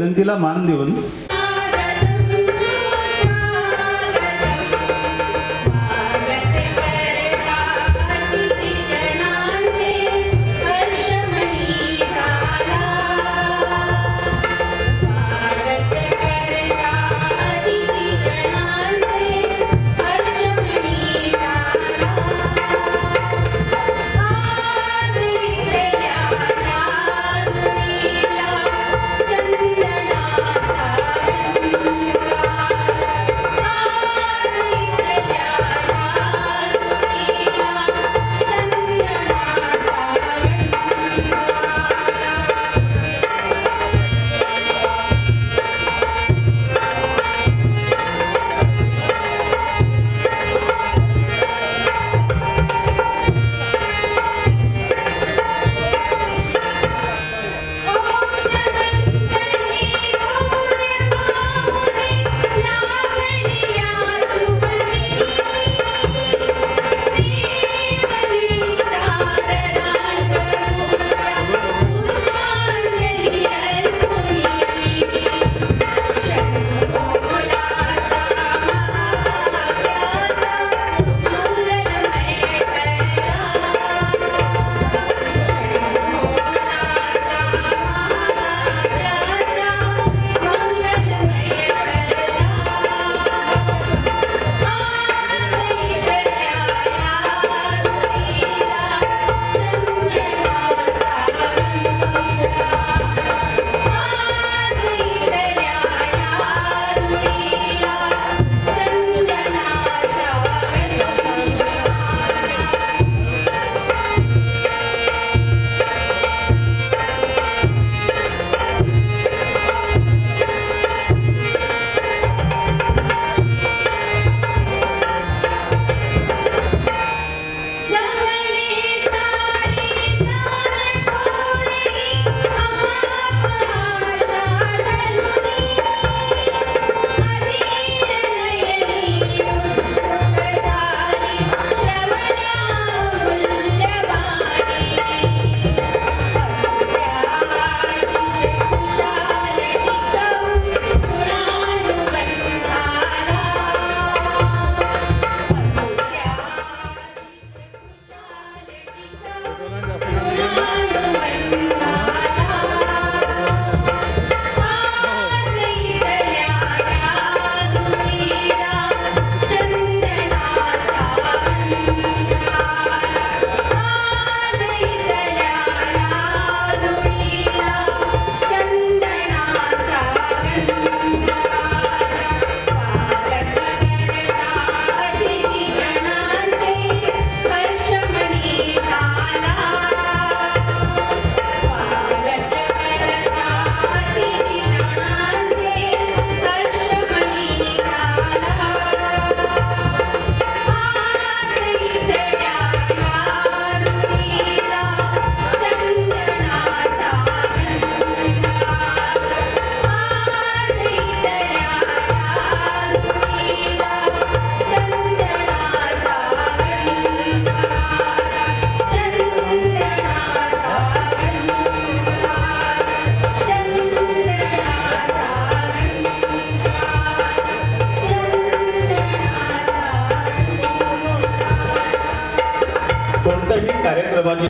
विनंतीला मान देऊन कार्यक्रम